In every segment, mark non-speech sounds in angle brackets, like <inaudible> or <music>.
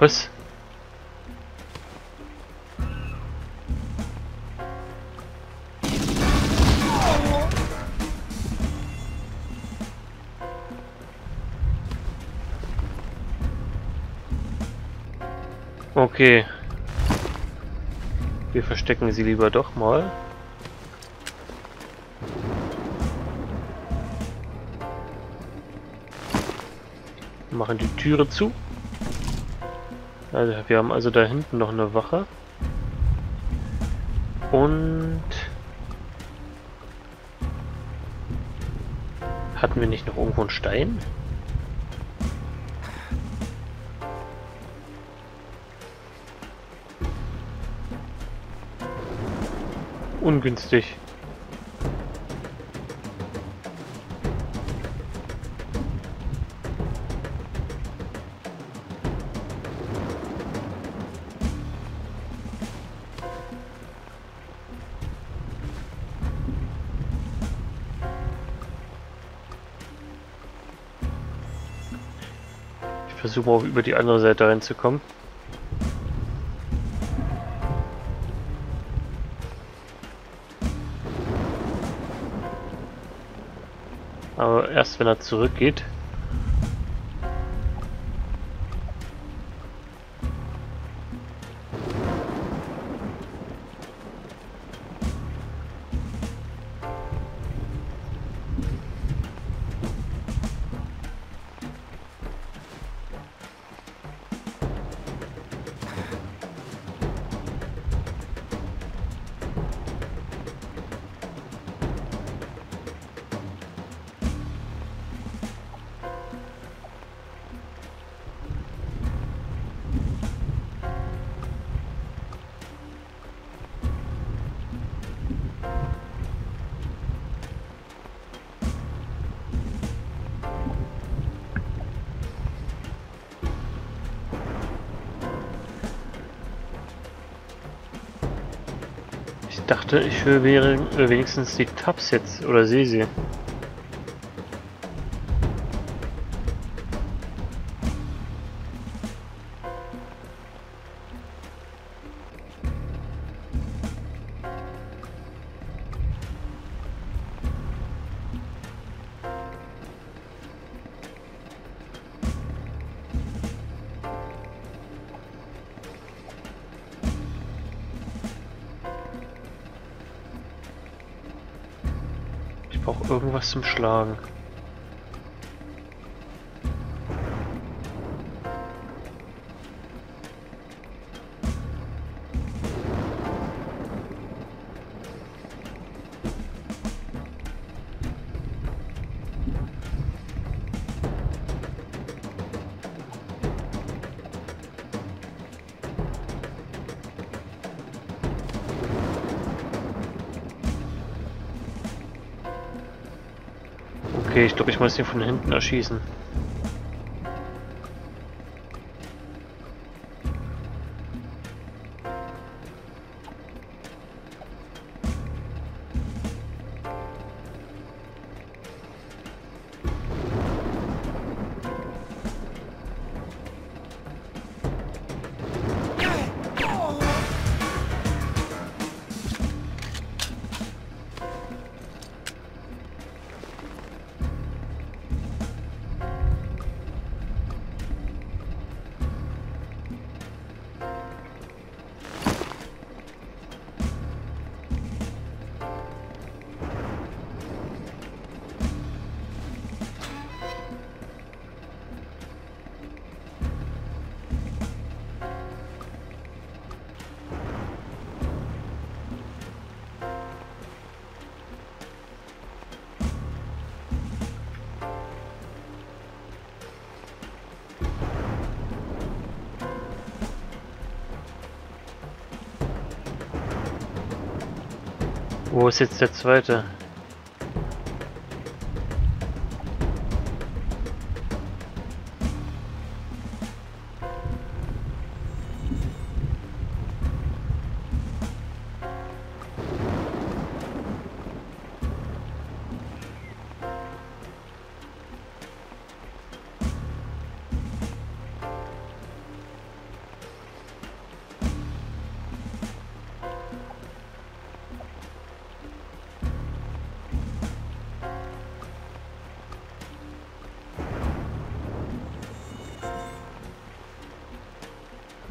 Was? Okay. Wir verstecken sie lieber doch mal. Machen die Türe zu. Also wir haben also da hinten noch eine Wache. Und... Hatten wir nicht noch irgendwo einen Stein? Ungünstig. Versuche mal über die andere Seite reinzukommen. Aber erst wenn er zurückgeht. Dachte, ich höre wenigstens die Tabs jetzt oder sehe sie. Brauche irgendwas zum Schlagen. Okay, ich glaube, ich muss ihn von hinten erschießen. Wo ist jetzt der zweite?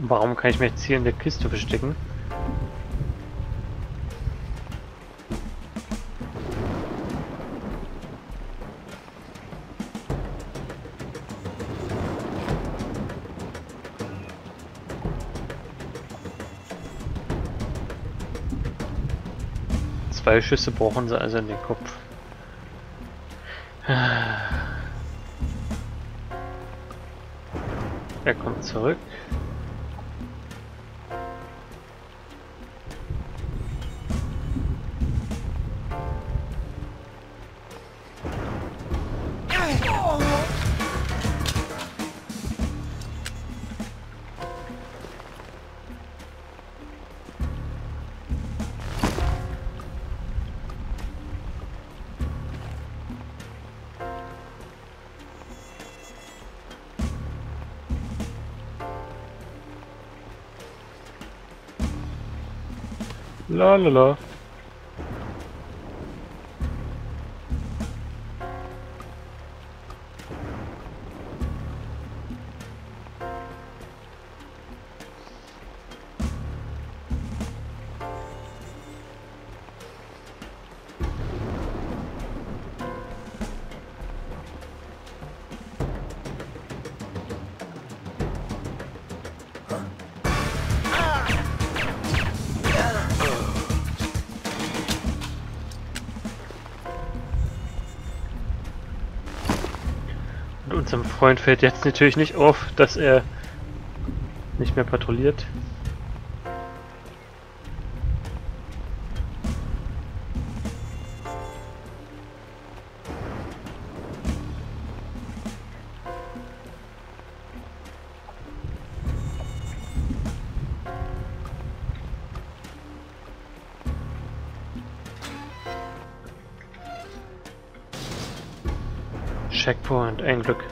Warum kann ich mich jetzt hier in der Kiste verstecken? Zwei Schüsse brauchen sie also in den Kopf. Er kommt zurück. La unserem Freund fällt jetzt natürlich nicht auf, dass er nicht mehr patrouilliert. Checkpoint, ein Glück.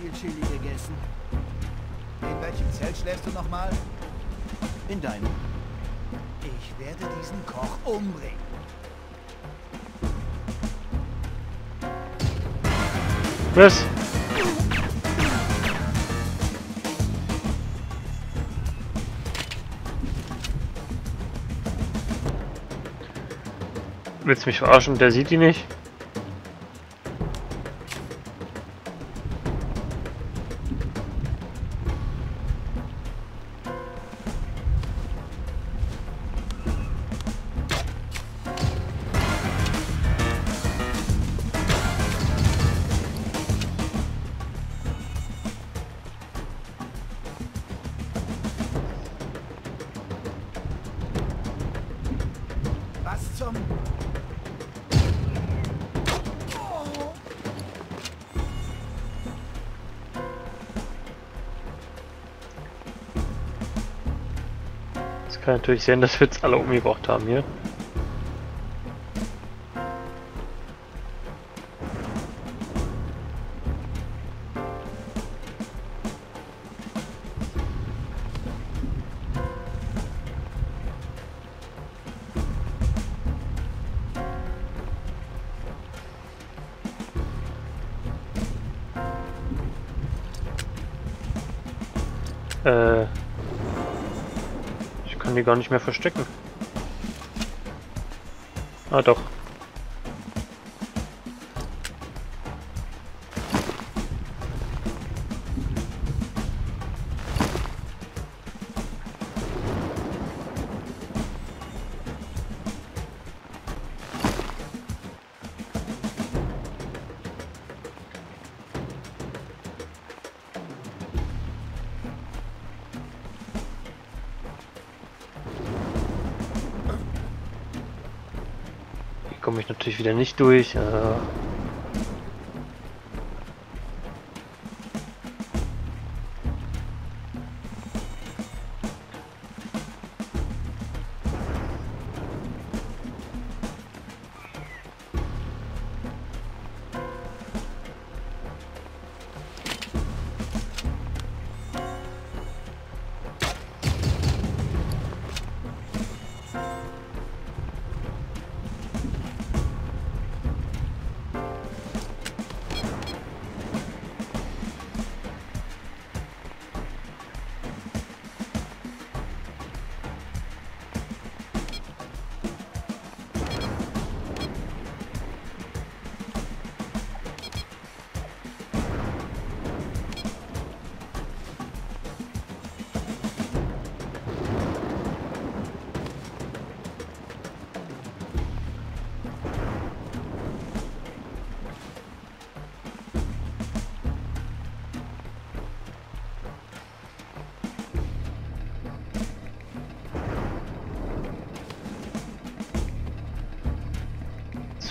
Viel Chili gegessen. In welchem Zelt schläfst du nochmal? In deinem. Ich werde diesen Koch umbringen. Was? Willst du mich verarschen? Der sieht die nicht. Es kann natürlich sein, dass wir jetzt alle umgebracht haben hier. Die gar nicht mehr verstecken. Ah doch. Komme ich natürlich wieder nicht durch. Äh,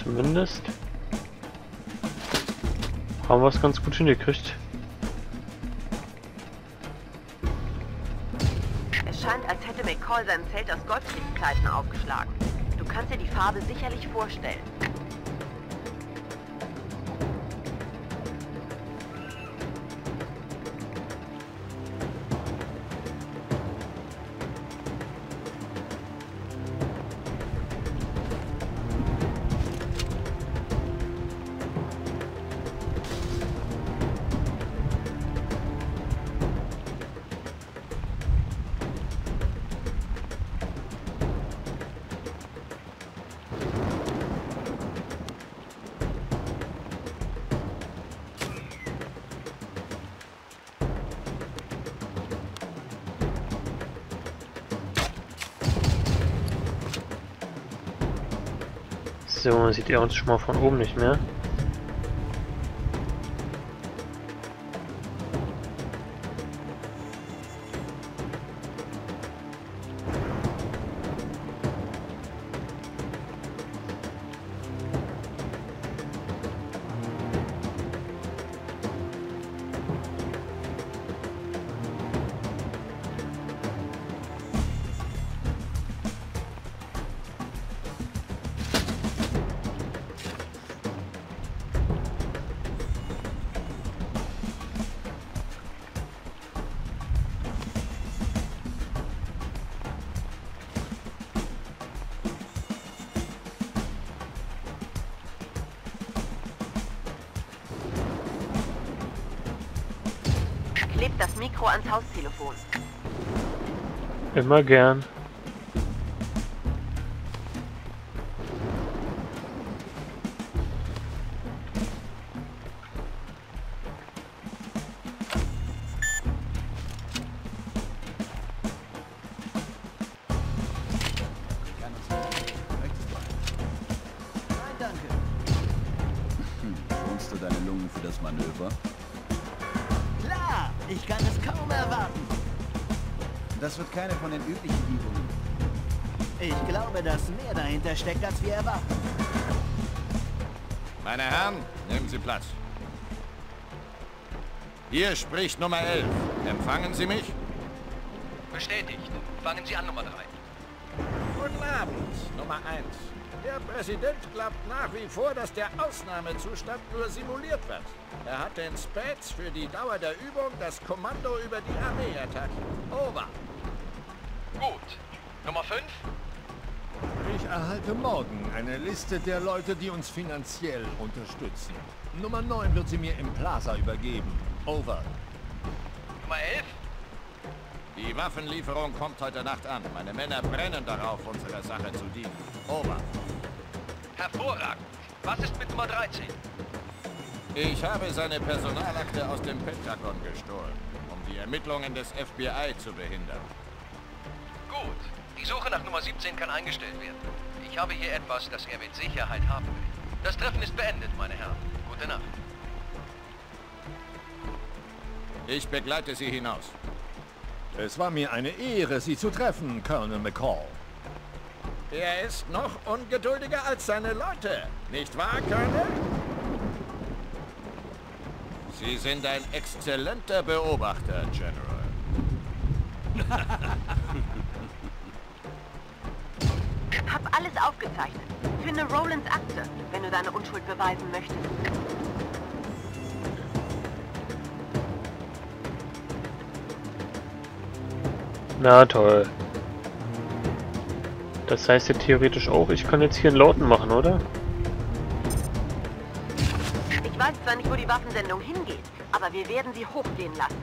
zumindest haben wir es ganz gut hingekriegt. Es scheint, als hätte McCall sein Zelt aus Goldschlichtzeiten aufgeschlagen. Du kannst dir die Farbe sicherlich vorstellen. So, sieht ihr uns schon mal von oben nicht mehr. Mikro ans Haustelefon. Immer gern. Kann uns Das wird keine von den üblichen Übungen. Ich glaube, dass mehr dahinter steckt, als wir erwarten. Meine Herren, nehmen Sie Platz. Hier spricht Nummer 11. Empfangen Sie mich? Bestätigt. Fangen Sie an, Nummer 3. Guten Abend, Nummer 1. Der Präsident glaubt nach wie vor, dass der Ausnahmezustand nur simuliert wird. Er hat den Späts für die Dauer der Übung das Kommando über die Armee erteilt. Over. Gut. Nummer 5. Ich erhalte morgen eine Liste der Leute, die uns finanziell unterstützen. Nummer 9 wird sie mir im Plaza übergeben. Over. Nummer 11. Die Waffenlieferung kommt heute Nacht an. Meine Männer brennen darauf, unserer Sache zu dienen. Over. Hervorragend. Was ist mit Nummer 13? Ich habe seine Personalakte aus dem Pentagon gestohlen, um die Ermittlungen des FBI zu behindern. Gut. Die Suche nach Nummer 17 kann eingestellt werden. Ich habe hier etwas, das er mit Sicherheit haben will. Das Treffen ist beendet, meine Herren. Gute Nacht. Ich begleite Sie hinaus. Es war mir eine Ehre, Sie zu treffen, Colonel McCall. Er ist noch ungeduldiger als seine Leute. Nicht wahr, Colonel? Sie sind ein exzellenter Beobachter, General. <laughs> Hab alles aufgezeichnet. Finde Rolands Akte, wenn du deine Unschuld beweisen möchtest. Na toll. Das heißt ja theoretisch auch, ich kann jetzt hier einen Lauten machen, oder? Ich weiß zwar nicht, wo die Waffensendung hingeht, aber wir werden sie hochgehen lassen.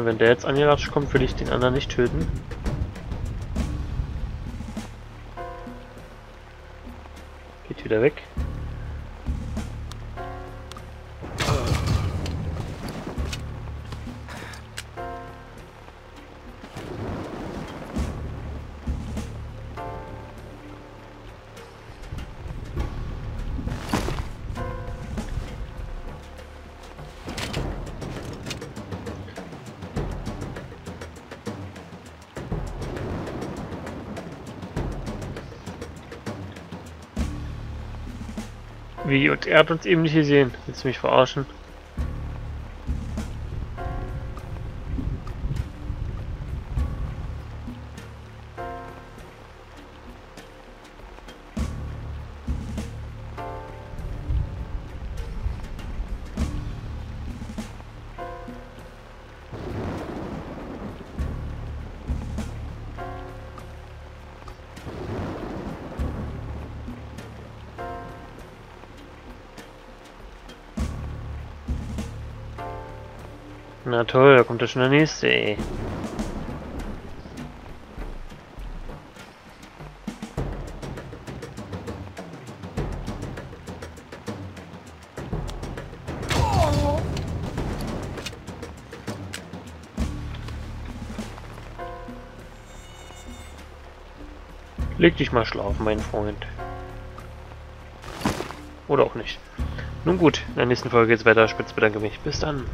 Na, wenn der jetzt angeratscht kommt, will ich den anderen nicht töten. Geht wieder weg. Wie? Und er hat uns eben nicht gesehen. Willst du mich verarschen? Na toll, da kommt ja schon der nächste, ey. Leg dich mal schlafen, mein Freund. Oder auch nicht. Nun gut, in der nächsten Folge geht's weiter. Spitz bedanke mich. Bis dann.